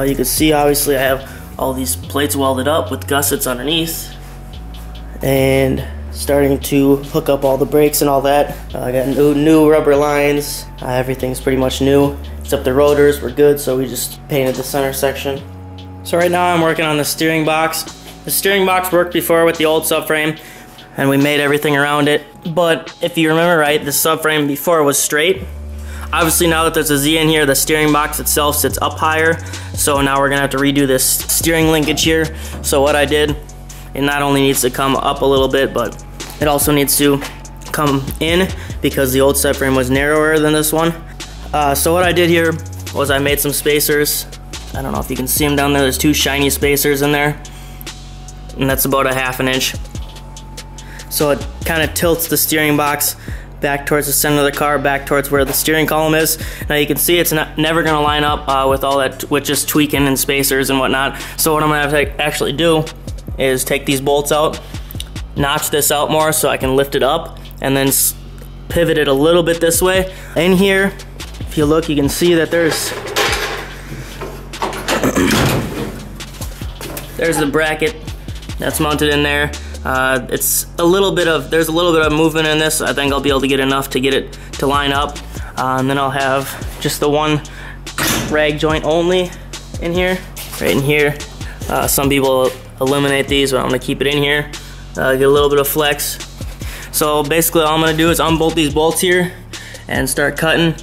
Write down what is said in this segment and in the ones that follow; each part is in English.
Uh, you can see obviously I have all these plates welded up with gussets underneath and starting to hook up all the brakes and all that. Uh, I got new, new rubber lines. Uh, everything's pretty much new except the rotors were good so we just painted the center section. So right now I'm working on the steering box. The steering box worked before with the old subframe and we made everything around it. But if you remember right, the subframe before was straight. Obviously now that there's a Z in here, the steering box itself sits up higher. So now we're gonna have to redo this steering linkage here. So what I did, it not only needs to come up a little bit, but it also needs to come in because the old subframe was narrower than this one. Uh, so what I did here was I made some spacers. I don't know if you can see them down there. There's two shiny spacers in there. And that's about a half an inch. So it kind of tilts the steering box back towards the center of the car, back towards where the steering column is. Now you can see it's not, never gonna line up uh, with all that, with just tweaking and spacers and whatnot. So what I'm gonna to actually do is take these bolts out, notch this out more so I can lift it up, and then pivot it a little bit this way. In here, if you look, you can see that there's there's the bracket that's mounted in there. Uh, it's a little bit of, there's a little bit of movement in this. I think I'll be able to get enough to get it to line up. Uh, and then I'll have just the one rag joint only in here, right in here. Uh, some people eliminate these, but I'm gonna keep it in here. Uh, get a little bit of flex. So basically all I'm gonna do is unbolt these bolts here and start cutting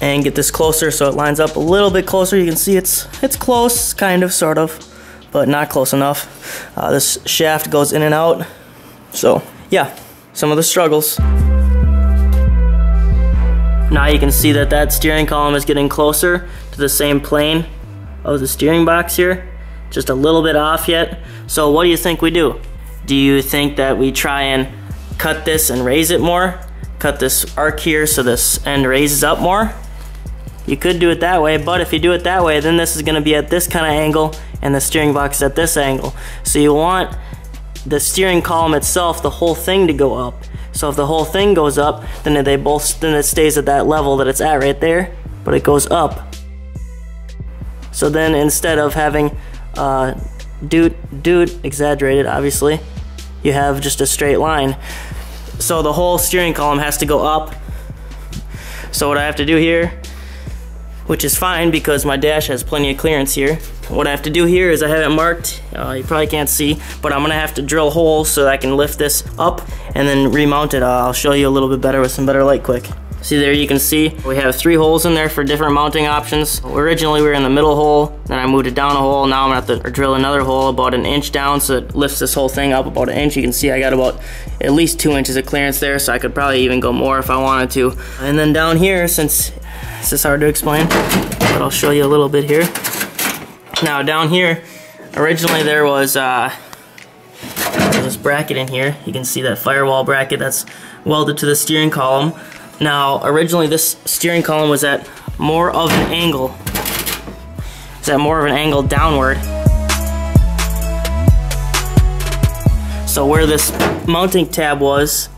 and get this closer so it lines up a little bit closer. You can see it's it's close, kind of, sort of but not close enough. Uh, this shaft goes in and out. So yeah, some of the struggles. Now you can see that that steering column is getting closer to the same plane of the steering box here. Just a little bit off yet. So what do you think we do? Do you think that we try and cut this and raise it more? Cut this arc here so this end raises up more? You could do it that way, but if you do it that way, then this is gonna be at this kind of angle and the steering box at this angle. So you want the steering column itself, the whole thing to go up. So if the whole thing goes up, then they both then it stays at that level that it's at right there, but it goes up. So then instead of having uh, dude, dude exaggerated, obviously, you have just a straight line. So the whole steering column has to go up. So what I have to do here which is fine because my dash has plenty of clearance here. What I have to do here is I have it marked, uh, you probably can't see, but I'm gonna have to drill holes so that I can lift this up and then remount it. Uh, I'll show you a little bit better with some better light quick. See there you can see we have three holes in there for different mounting options. Originally we were in the middle hole, then I moved it down a hole. Now I'm gonna have to drill another hole about an inch down so it lifts this whole thing up about an inch. You can see I got about at least two inches of clearance there so I could probably even go more if I wanted to. And then down here, since this is hard to explain, but I'll show you a little bit here. Now down here, originally there was uh, this bracket in here. You can see that firewall bracket that's welded to the steering column. Now originally this steering column was at more of an angle. It's at more of an angle downward. So where this mounting tab was,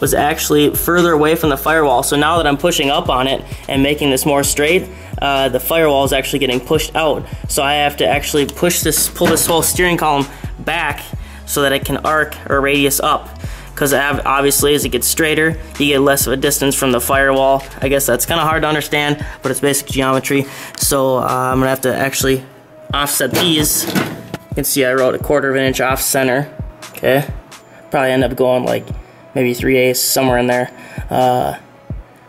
was actually further away from the firewall. So now that I'm pushing up on it and making this more straight, uh, the firewall is actually getting pushed out. So I have to actually push this, pull this whole steering column back so that it can arc or radius up. Because obviously as it gets straighter, you get less of a distance from the firewall. I guess that's kind of hard to understand, but it's basic geometry. So uh, I'm gonna have to actually offset these. You can see I wrote a quarter of an inch off center, okay? Probably end up going like maybe 3 eighths, somewhere in there. Uh,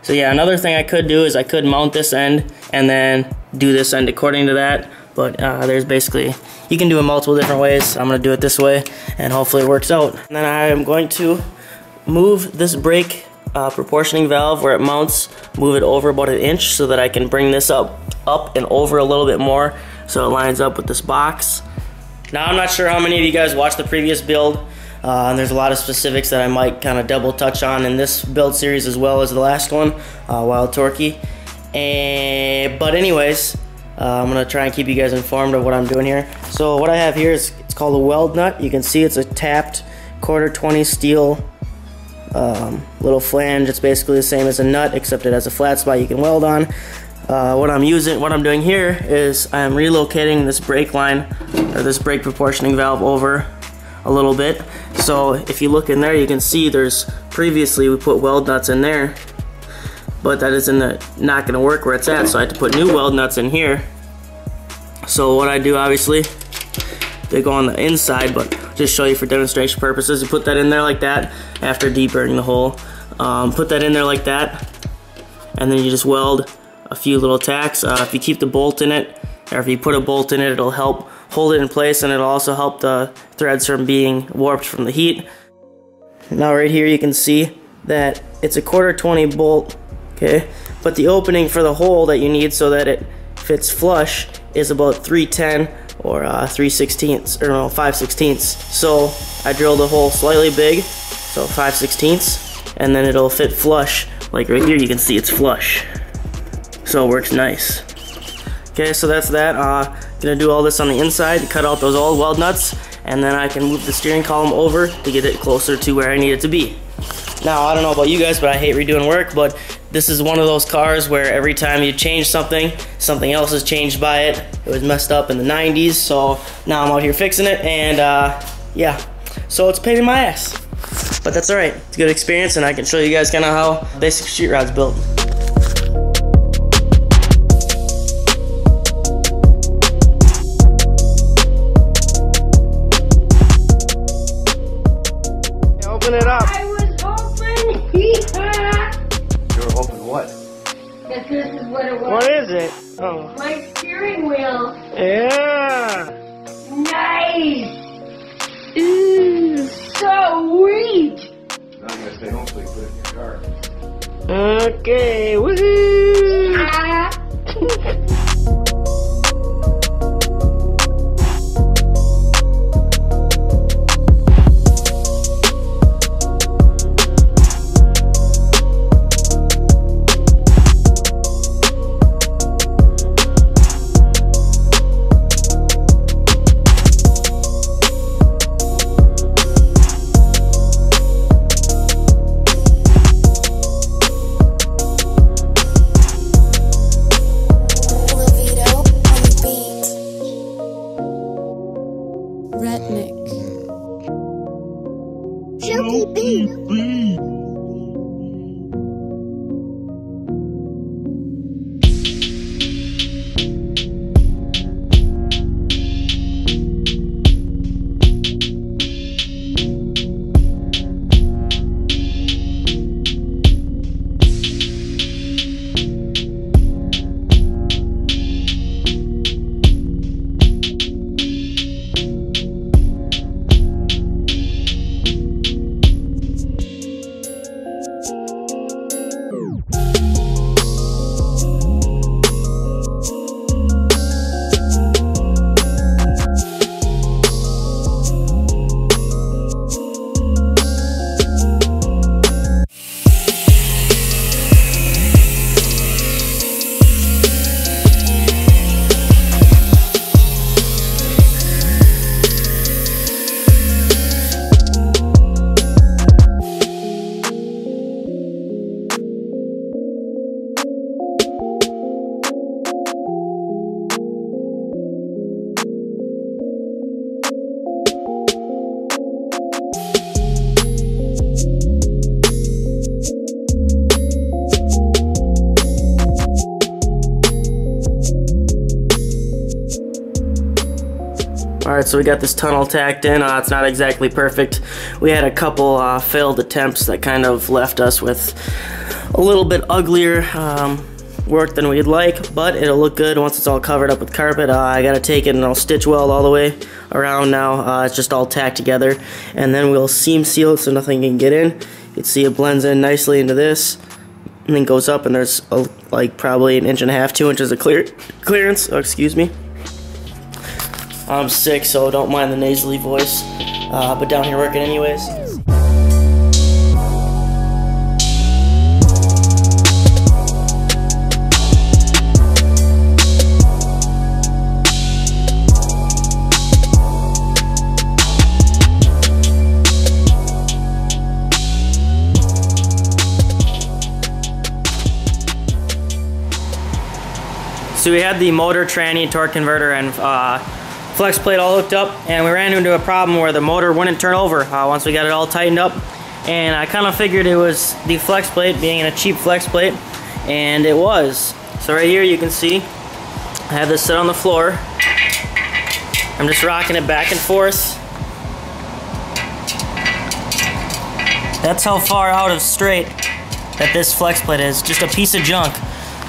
so yeah, another thing I could do is I could mount this end and then do this end according to that. But uh, there's basically, you can do it multiple different ways. I'm gonna do it this way and hopefully it works out. And then I am going to move this brake uh, proportioning valve where it mounts, move it over about an inch so that I can bring this up, up and over a little bit more so it lines up with this box. Now I'm not sure how many of you guys watched the previous build uh, and there's a lot of specifics that I might kind of double touch on in this build series as well as the last one, uh, Wild Torquey. And, but anyways, uh, I'm gonna try and keep you guys informed of what I'm doing here. So what I have here is, it's called a weld nut. You can see it's a tapped quarter 20 steel um, little flange. It's basically the same as a nut, except it has a flat spot you can weld on. uh, what I'm using, what I'm doing here is I'm relocating this brake line or this brake proportioning valve over a little bit. So if you look in there, you can see there's previously we put weld nuts in there, but that isn't not gonna work where it's at. So I had to put new weld nuts in here. So what I do obviously, they go on the inside, but just show you for demonstration purposes. You put that in there like that after deburring the hole. Um, put that in there like that, and then you just weld a few little tacks. Uh, if you keep the bolt in it, or if you put a bolt in it, it'll help hold it in place and it'll also help the threads from being warped from the heat. Now right here you can see that it's a quarter 20 bolt, okay? But the opening for the hole that you need so that it fits flush is about 310 or uh, 3 16ths, or no, 5 16ths. So I drilled a hole slightly big, so 5 16ths, and then it'll fit flush. Like right here, you can see it's flush. So it works nice. Okay, so that's that. Uh, gonna do all this on the inside, cut out those old weld nuts, and then I can move the steering column over to get it closer to where I need it to be. Now, I don't know about you guys, but I hate redoing work, but this is one of those cars where every time you change something, something else is changed by it. It was messed up in the 90s, so now I'm out here fixing it, and uh, yeah. So it's pain in my ass. But that's alright. It's a good experience, and I can show you guys kind of how basic street rod's built. Open it up. I was hoping. You were hoping what? that this is what it was. What is it? Oh. My steering wheel. Yeah. Nice. Ooh, sweet. Now I'm gonna stay home so you put it in your car. Okay. Woohoo. Alright, so we got this tunnel tacked in. Uh, it's not exactly perfect. We had a couple uh, failed attempts that kind of left us with a little bit uglier um, work than we'd like, but it'll look good once it's all covered up with carpet. Uh, I gotta take it and I'll stitch weld all the way around now. Uh, it's just all tacked together. And then we'll seam seal it so nothing can get in. You can see it blends in nicely into this and then goes up and there's a, like probably an inch and a half, two inches of clear clearance. Oh, excuse me. I'm sick, so don't mind the nasally voice. Uh, but down here working anyways. So we had the motor, tranny, torque converter, and uh, flex plate all hooked up, and we ran into a problem where the motor wouldn't turn over uh, once we got it all tightened up. And I kind of figured it was the flex plate being a cheap flex plate, and it was. So right here you can see, I have this set on the floor. I'm just rocking it back and forth. That's how far out of straight that this flex plate is. Just a piece of junk.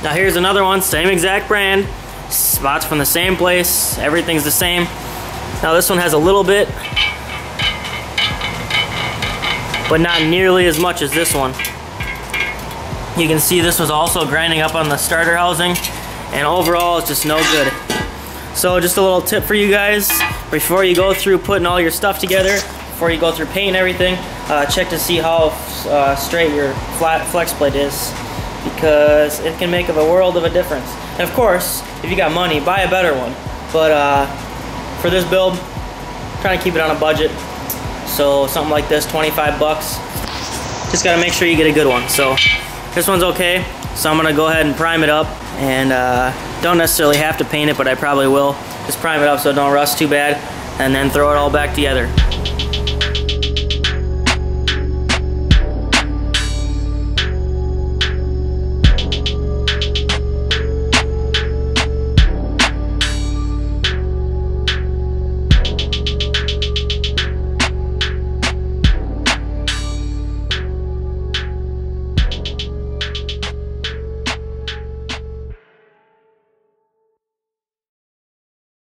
Now here's another one, same exact brand. Spots from the same place. Everything's the same. Now this one has a little bit, but not nearly as much as this one. You can see this was also grinding up on the starter housing, and overall it's just no good. So just a little tip for you guys, before you go through putting all your stuff together, before you go through painting everything, uh, check to see how uh, straight your flat flex plate is because it can make a world of a difference. And of course, if you got money, buy a better one. But uh, for this build, trying to keep it on a budget. So something like this, 25 bucks. Just gotta make sure you get a good one. So this one's okay. So I'm gonna go ahead and prime it up and uh, don't necessarily have to paint it, but I probably will. Just prime it up so it don't rust too bad and then throw it all back together.